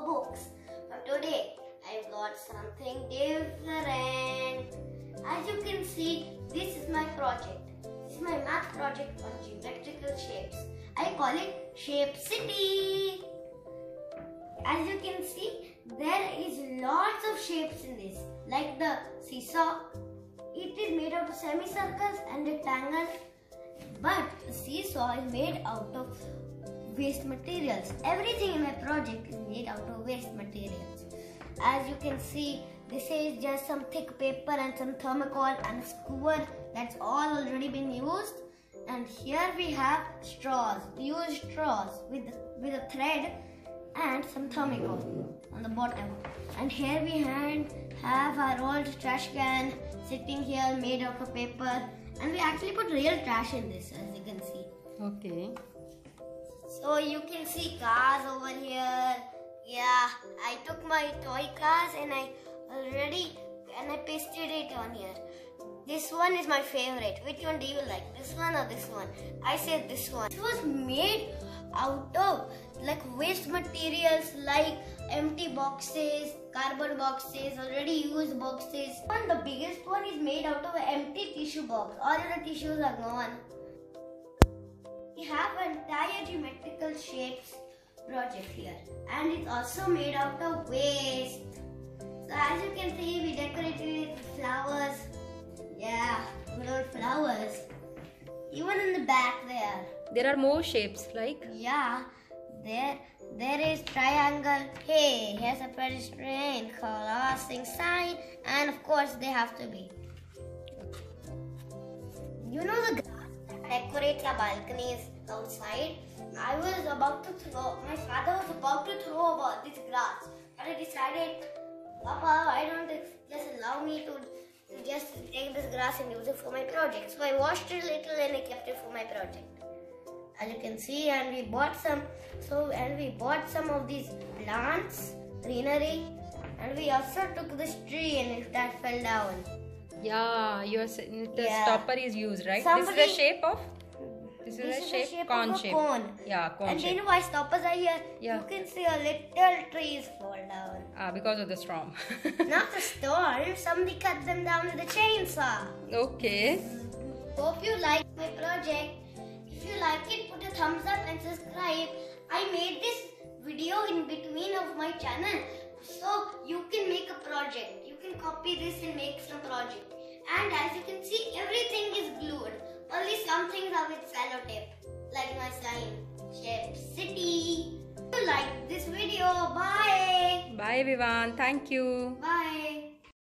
books. But today I've got something different. As you can see, this is my project. This is my math project on geometrical shapes. I call it Shape City. As you can see, there is lots of shapes in this, like the seesaw. It is made out of semicircles and rectangles but seesaw is made out of waste materials. Everything in my project is made out of waste materials. As you can see, this is just some thick paper and some thermocol and a skewer that's all already been used. And here we have straws, used straws with, with a thread and some thermocol on the bottom. And here we have our old trash can sitting here made out of paper. And we actually put real trash in this as you can see. Okay. So you can see cars over here. Yeah, I took my toy cars and I already and I pasted it on here. This one is my favorite. Which one do you like? This one or this one? I said this one. It was made out of like waste materials like empty boxes, cardboard boxes, already used boxes. And the biggest one is made out of an empty tissue box. All the tissues are gone. We have an entire geometrical shapes project here and it's also made out of waste. So as you can see we decorated it with flowers. Yeah, good old flowers. Even in the back there. There are more shapes like Yeah, there there is triangle. Hey, here's a pedestrian crossing sign and of course they have to be. You know the grass that decorates our balconies outside? I was about to throw, my father was about to throw about this grass. But I decided, Papa, why don't just allow me to, to just take this grass and use it for my project? So I washed it a little and I kept it for my project. As you can see, and we bought some, so and we bought some of these plants, greenery, and we also took this tree and if that fell down. yeah, your the Yeah. stopper is used, right? Somebody- this is the shape of this is This the is shape, the shape cone of a shape. cone. Yeah, cone and shape. then why stoppers are here? Yeah. You can see a little trees fall down. Ah, because of the storm. Not the storm, somebody cut them down with a chainsaw. okay. Hope you like my project. Like it, put a thumbs up and subscribe. I made this video in between of my channel. So you can make a project. You can copy this and make some project. And as you can see, everything is glued. Only some things are with sellotape. Like my sign. Shape City. If you like this video, bye. Bye everyone. Thank you. Bye.